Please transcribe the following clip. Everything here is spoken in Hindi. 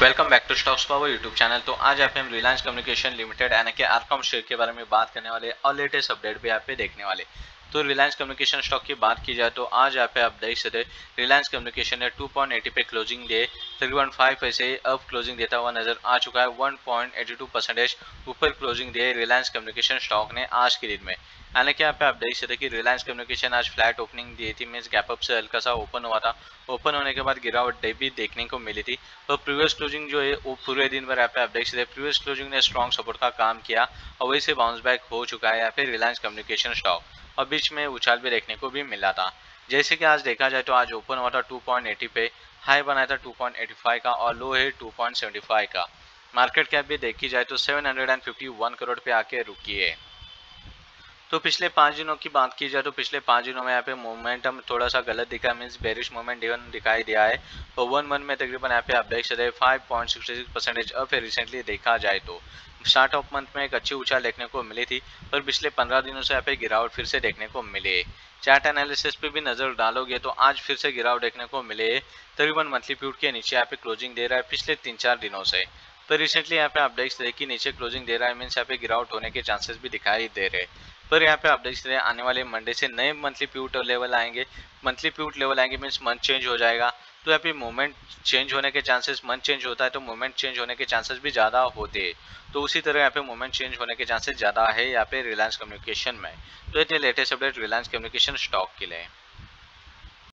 Welcome back to Stocks Power YouTube channel तो आज यहाँ पे हम रिलायंस कम्युनिकेशन लिमिटेड यानी कि आरकॉम शेयर के बारे में बात करने वाले और लेटेस्ट अपडेट भी आप पे देखने वाले तो रिलायंस कम्युनिकेशन स्टॉक की बात की जाए तो आज यहाँ पे आप देख सकते रिलायंस कम्युनिकेशन ने 2.80 पे क्लोजिंग दे तकरीबन फाइव पैसे अब क्लोजिंग देता हुआ नज़र आ चुका है 1.82 परसेंटेज ऊपर क्लोजिंग दे रिलायंस कम्युनिकेशन स्टॉक ने आज के दिन में। यानी कि यहाँ पे आप देख सकते कि रिलायंस कम्युनिकेशन आज फ्लैट ओपनिंग दी थी। मीन्स गैप अप से हल्का सा ओपन हुआ था। ओपन होने के बाद गिरावट डे भी देखने को मिली थी। और प्रीवियस क्लोजिंग जो है, वो पूरे दिन भर यहाँ पे आप देख सकते प्रीवियस क्लोजिंग ने स्ट्रॉन्ग सपोर्ट का काम किया और वही से बाउंस बैक हो चुका है या फिर रिलायंस कम्युनिकेशन स्टॉक और बीच में उछाल भी देखने को भी मिला था। जैसे कि आज देखा जाए तो आज ओपन हुआ था 2.80 पे। हाई बनाया था 2.85 का और लो है 2.75 का। मार्केट कैप भी देखी जाए तो 751 करोड़ पे आके रुकी है। तो पिछले पाँच दिनों की बात की जाए तो पिछले पाँच दिनों में यहाँ पे मोमेंटम थोड़ा सा गलत दिखा मीन्स बेरिश मोमेंट इवन दिखाई दिया है। और वन मंथ में तकरीबन यहाँ पे आप देख सकते five point sixty six percentage अब रिसेंटली देखा जाए तो। स्टार्ट ऑफ़ मंथ में एक अच्छी उछाल देखने को मिली थी, पर पिछले पंद्रह दिनों से यहाँ पे गिरावट फिर से देखने को मिले। चार्ट एनालिसिस पे भी नज़र डालोगे तो आज फिर से गिरावट देखने को मिले तकरीबन मंथली प्यूट के नीचे यहाँ पे क्लोजिंग दे रहा है पिछले तीन चार दिनों से। पर रिसेंटली यहाँ पे आप देख सकते कि नीचे क्लोजिंग दे रहा है मीन्स यहाँ पे गिरावट होने के चांसेस भी दिखाई दे रहे पर यहाँ पे आप देख सकते आने वाले मंडे से नए मंथली प्यूट लेवल आएँगे। मंथली प्यूट लेवल आएँगे मीन्स मंथ चेंज हो जाएगा। तो यहाँ पे मूवमेंट चेंज होने के चांसेस मंथ चेंज होता है तो मूवमेंट चेंज होने के चांसेस भी ज़्यादा होते हैं। तो उसी तरह यहाँ पे मूवमेंट चेंज होने के चांसेस ज़्यादा है यहाँ पे रिलायंस कम्युनिकेशन में। तो ये latest update Reliance communication stock के लिए।